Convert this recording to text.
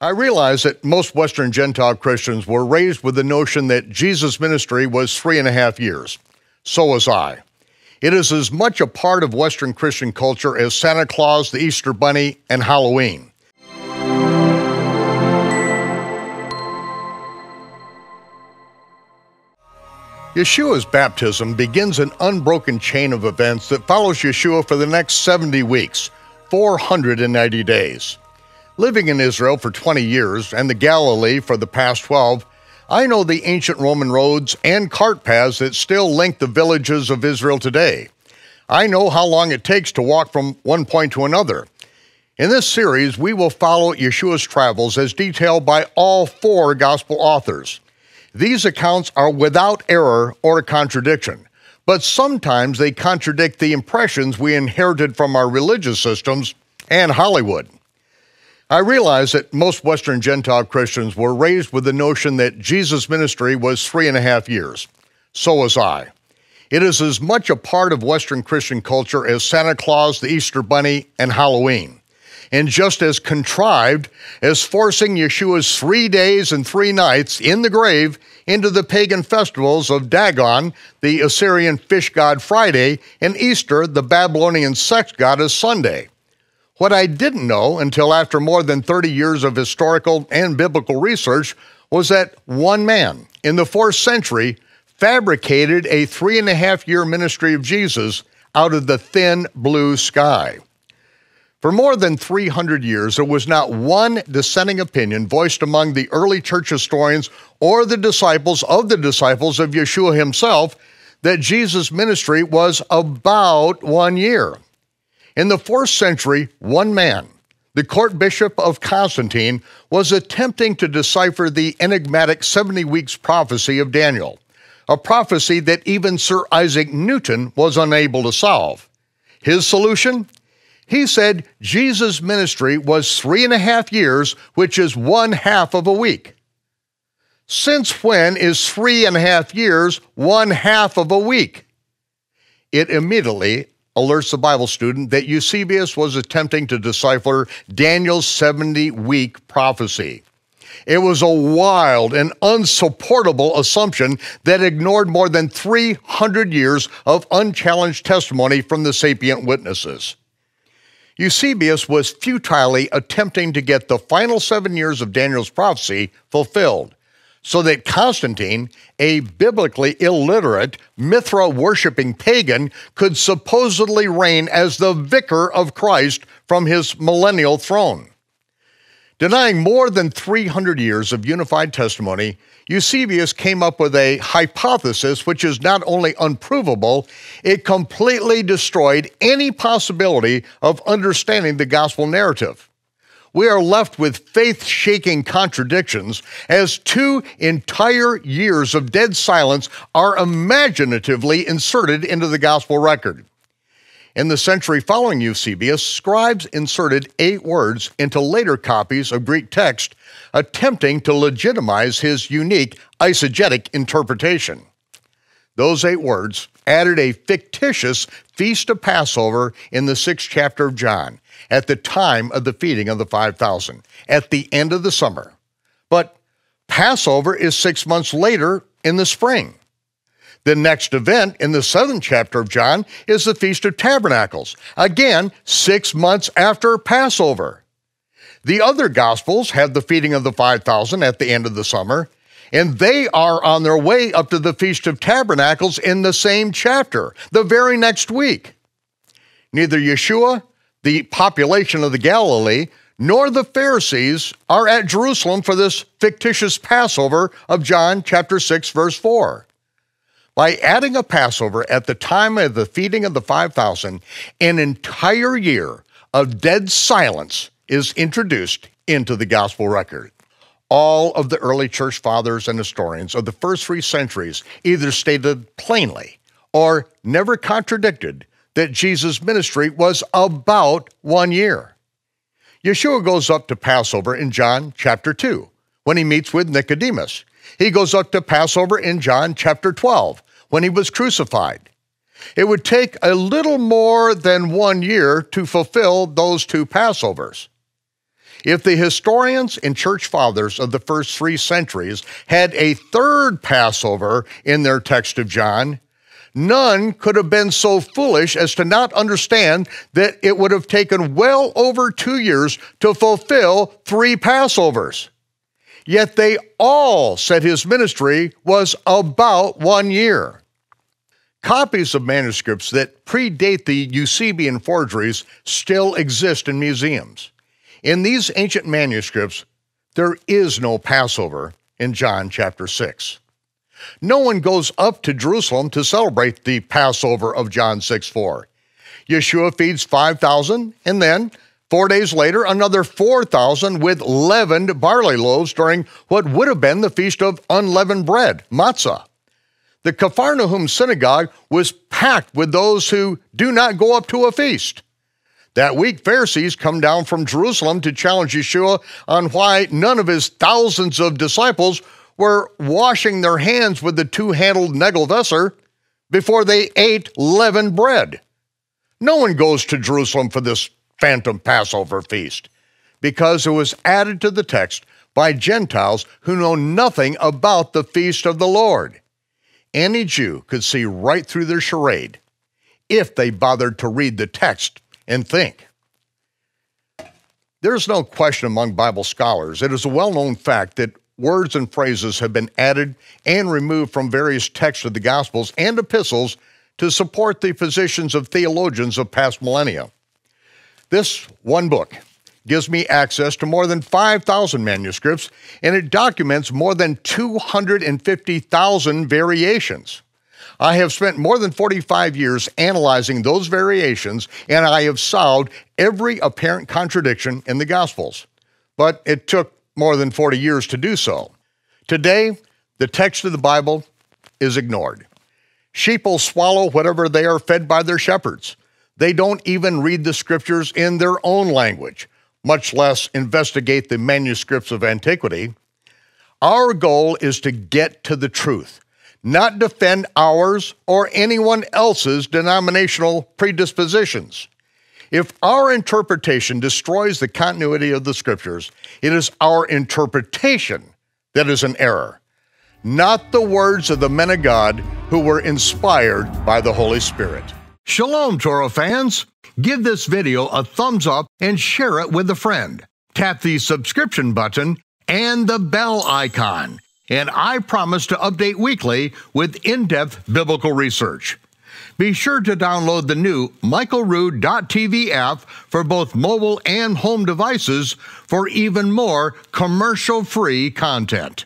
I realize that most Western Gentile Christians were raised with the notion that Jesus' ministry was three and a half years. So was I. It is as much a part of Western Christian culture as Santa Claus, the Easter Bunny, and Halloween. Yeshua's baptism begins an unbroken chain of events that follows Yeshua for the next 70 weeks, 490 days. Living in Israel for 20 years and the Galilee for the past 12, I know the ancient Roman roads and cart paths that still link the villages of Israel today. I know how long it takes to walk from one point to another. In this series, we will follow Yeshua's travels as detailed by all four gospel authors. These accounts are without error or contradiction, but sometimes they contradict the impressions we inherited from our religious systems and Hollywood. I realize that most Western Gentile Christians were raised with the notion that Jesus' ministry was three and a half years. So was I. It is as much a part of Western Christian culture as Santa Claus, the Easter Bunny, and Halloween, and just as contrived as forcing Yeshua's three days and three nights in the grave into the pagan festivals of Dagon, the Assyrian fish god Friday, and Easter, the Babylonian sex goddess Sunday. What I didn't know until after more than 30 years of historical and biblical research was that one man in the fourth century fabricated a three and a half year ministry of Jesus out of the thin blue sky. For more than 300 years, there was not one dissenting opinion voiced among the early church historians or the disciples of the disciples of Yeshua himself that Jesus' ministry was about one year. In the fourth century, one man, the court bishop of Constantine, was attempting to decipher the enigmatic 70 weeks prophecy of Daniel, a prophecy that even Sir Isaac Newton was unable to solve. His solution? He said Jesus' ministry was three and a half years, which is one half of a week. Since when is three and a half years one half of a week? It immediately alerts the Bible student that Eusebius was attempting to decipher Daniel's 70 week prophecy. It was a wild and unsupportable assumption that ignored more than 300 years of unchallenged testimony from the sapient witnesses. Eusebius was futilely attempting to get the final seven years of Daniel's prophecy fulfilled so that Constantine, a biblically illiterate, Mithra worshiping pagan, could supposedly reign as the vicar of Christ from his millennial throne. Denying more than 300 years of unified testimony, Eusebius came up with a hypothesis which is not only unprovable, it completely destroyed any possibility of understanding the gospel narrative we are left with faith shaking contradictions as two entire years of dead silence are imaginatively inserted into the gospel record. In the century following Eusebius, scribes inserted eight words into later copies of Greek text, attempting to legitimize his unique eisegetic interpretation. Those eight words added a fictitious feast of Passover in the sixth chapter of John at the time of the feeding of the 5,000, at the end of the summer. But Passover is six months later in the spring. The next event in the seventh chapter of John is the Feast of Tabernacles, again, six months after Passover. The other Gospels have the feeding of the 5,000 at the end of the summer, and they are on their way up to the Feast of Tabernacles in the same chapter, the very next week. Neither Yeshua the population of the Galilee, nor the Pharisees are at Jerusalem for this fictitious Passover of John chapter 6, verse 4. By adding a Passover at the time of the feeding of the 5,000, an entire year of dead silence is introduced into the gospel record. All of the early church fathers and historians of the first three centuries either stated plainly or never contradicted that Jesus' ministry was about one year. Yeshua goes up to Passover in John chapter 2 when he meets with Nicodemus. He goes up to Passover in John chapter 12 when he was crucified. It would take a little more than one year to fulfill those two Passovers. If the historians and church fathers of the first three centuries had a third Passover in their text of John, none could have been so foolish as to not understand that it would have taken well over two years to fulfill three Passovers. Yet they all said his ministry was about one year. Copies of manuscripts that predate the Eusebian forgeries still exist in museums. In these ancient manuscripts, there is no Passover in John chapter 6. No one goes up to Jerusalem to celebrate the Passover of John 6 4. Yeshua feeds 5,000, and then four days later, another 4,000 with leavened barley loaves during what would have been the feast of unleavened bread, matzah. The Capharnaum synagogue was packed with those who do not go up to a feast. That week, Pharisees come down from Jerusalem to challenge Yeshua on why none of his thousands of disciples were washing their hands with the two handled Nagelwasser before they ate leavened bread. No one goes to Jerusalem for this phantom Passover feast because it was added to the text by Gentiles who know nothing about the feast of the Lord. Any Jew could see right through their charade if they bothered to read the text and think. There's no question among Bible scholars, it is a well known fact that words and phrases have been added and removed from various texts of the Gospels and epistles to support the positions of theologians of past millennia. This one book gives me access to more than 5,000 manuscripts, and it documents more than 250,000 variations. I have spent more than 45 years analyzing those variations, and I have solved every apparent contradiction in the Gospels. But it took more than 40 years to do so. Today, the text of the Bible is ignored. Sheep will swallow whatever they are fed by their shepherds. They don't even read the scriptures in their own language, much less investigate the manuscripts of antiquity. Our goal is to get to the truth not defend ours or anyone else's denominational predispositions. If our interpretation destroys the continuity of the scriptures, it is our interpretation that is an error, not the words of the men of God who were inspired by the Holy Spirit. Shalom, Torah fans. Give this video a thumbs up and share it with a friend. Tap the subscription button and the bell icon and I promise to update weekly with in depth biblical research. Be sure to download the new michaelrood.tv app for both mobile and home devices for even more commercial free content.